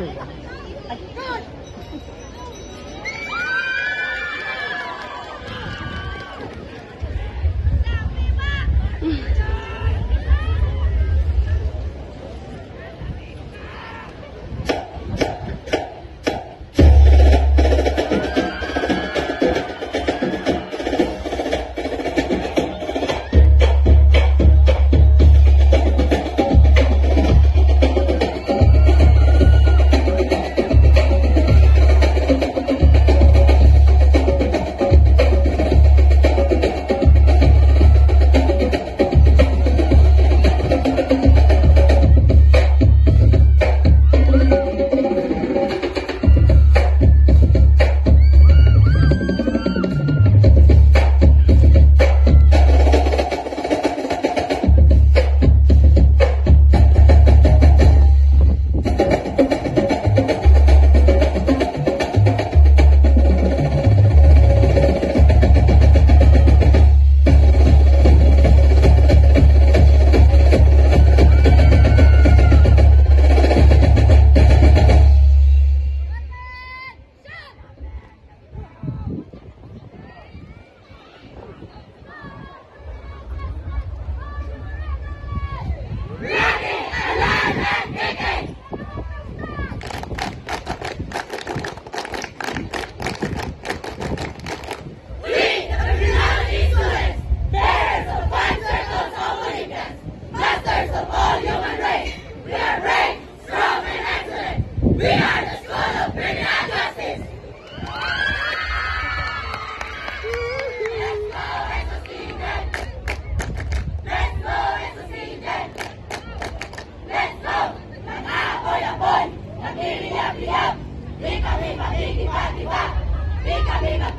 Sugar.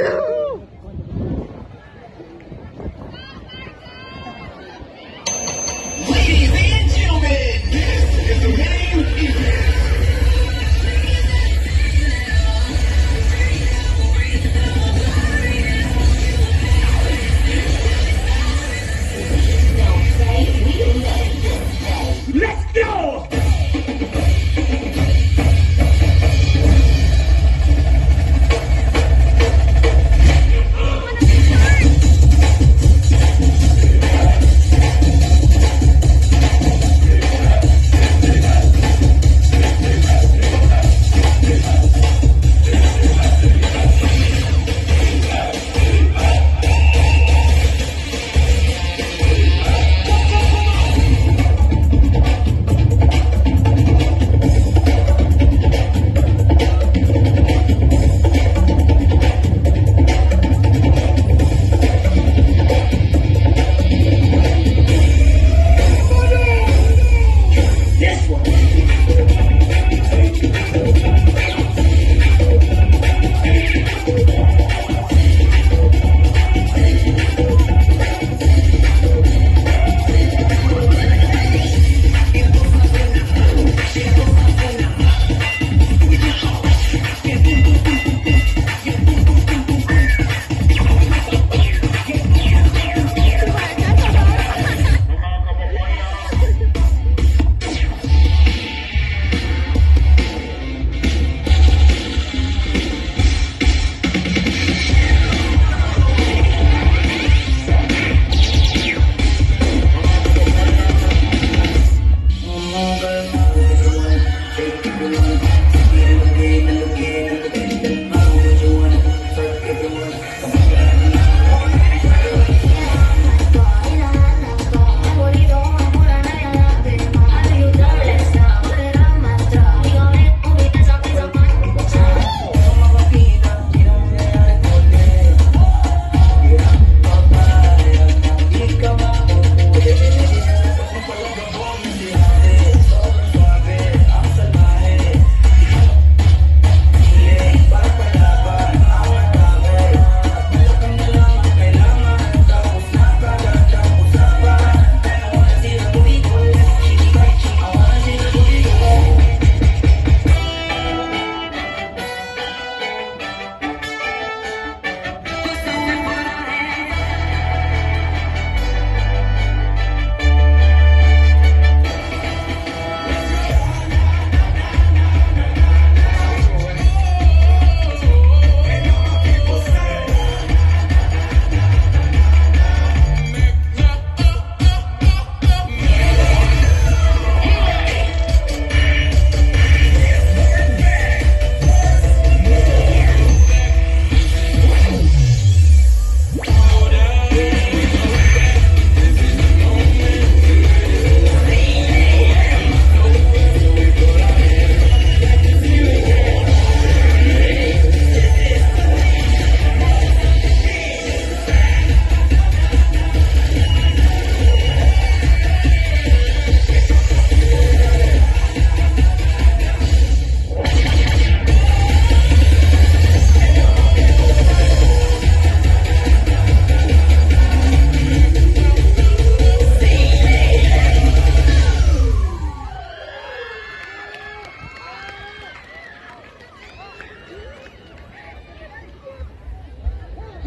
soon.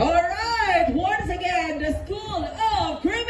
All right, once again, the School of Criminal.